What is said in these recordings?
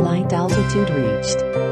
Flight altitude reached.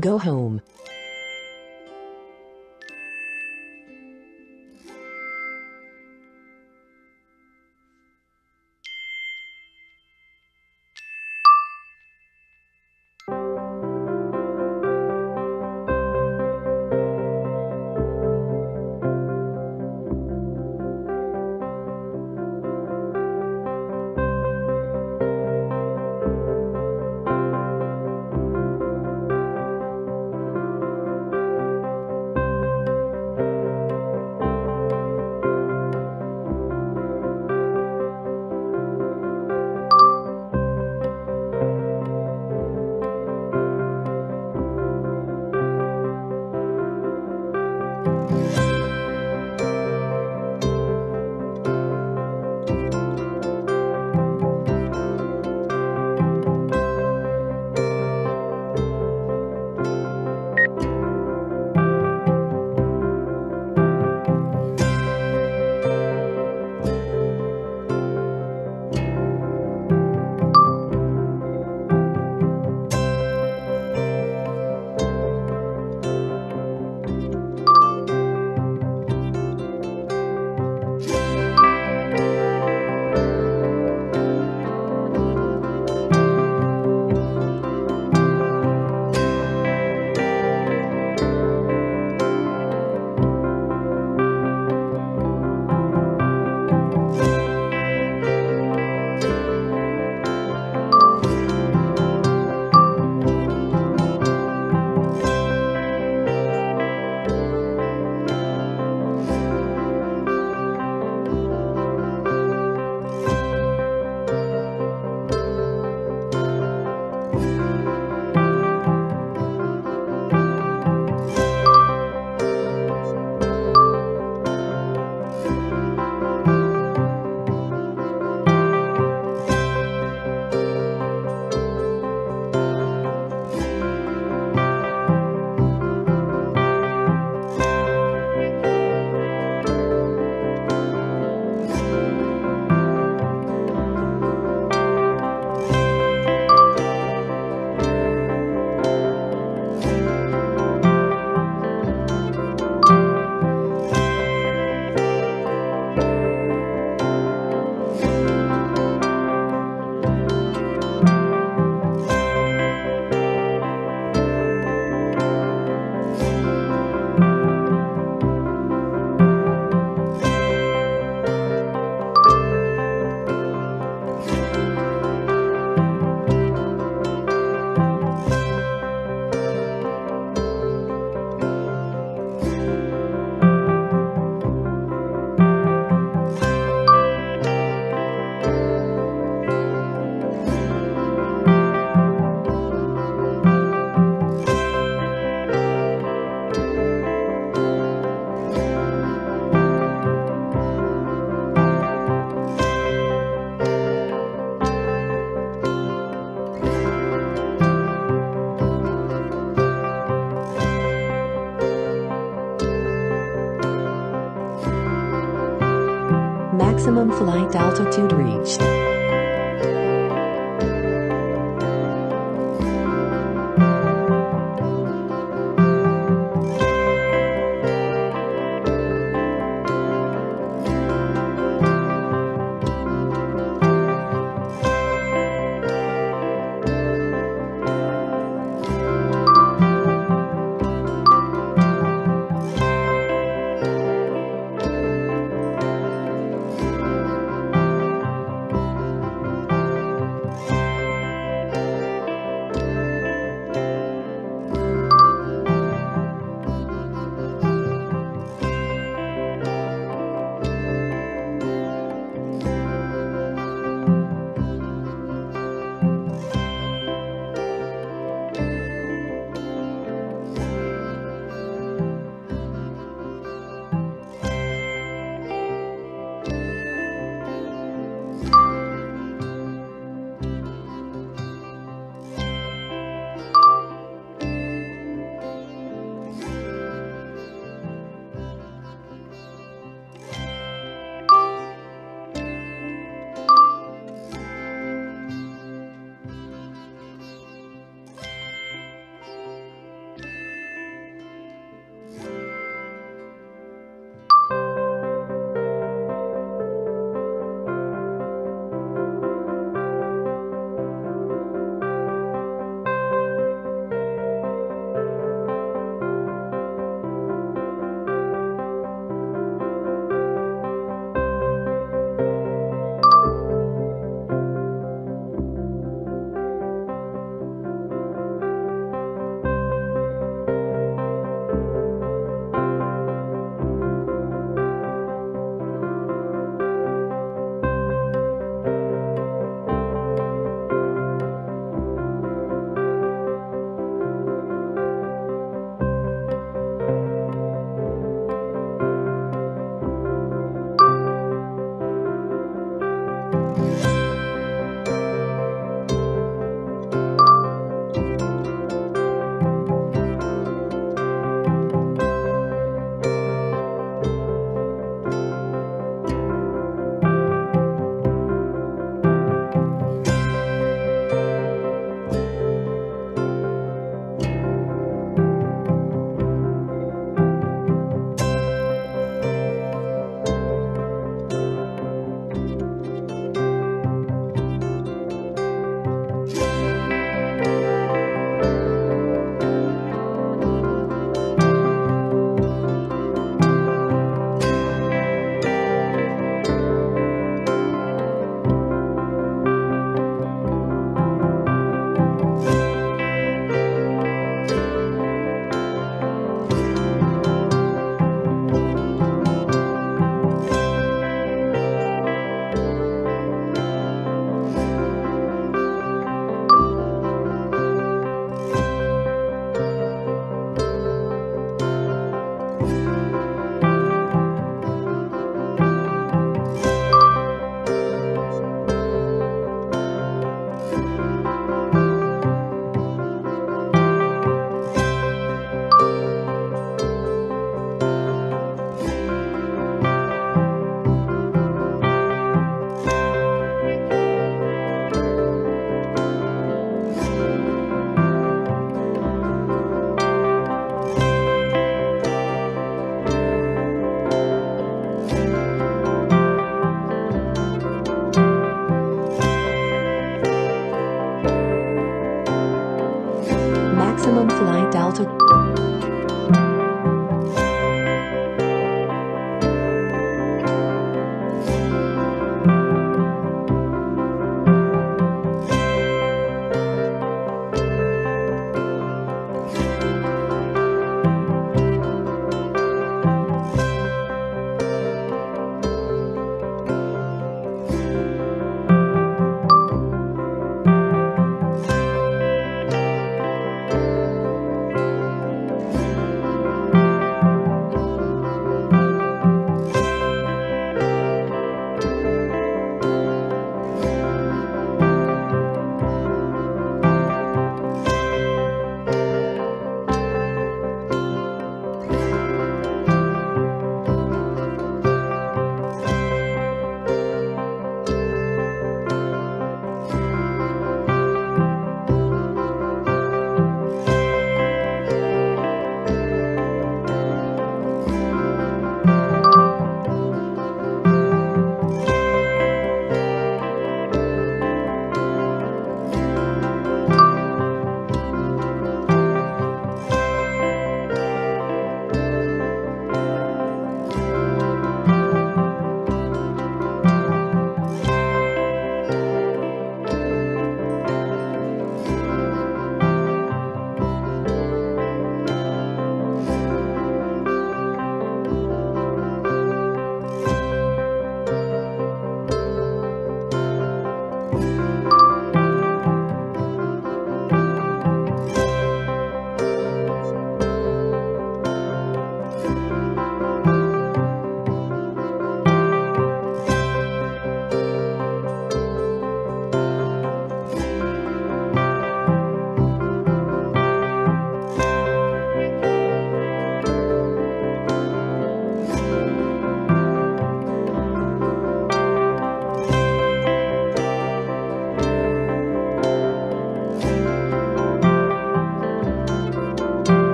Go home.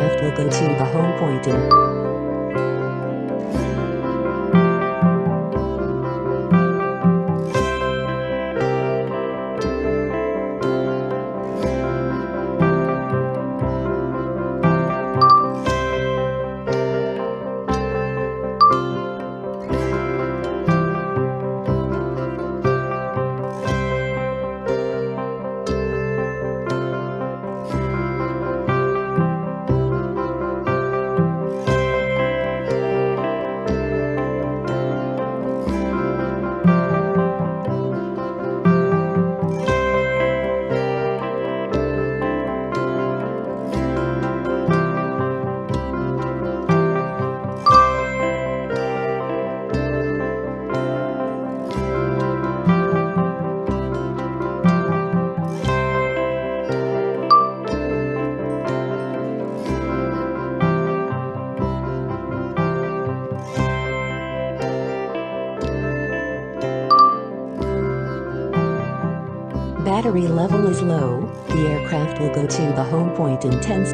Aircraft will go to the home point. in Battery level is low. The aircraft will go to the home point in 10 s-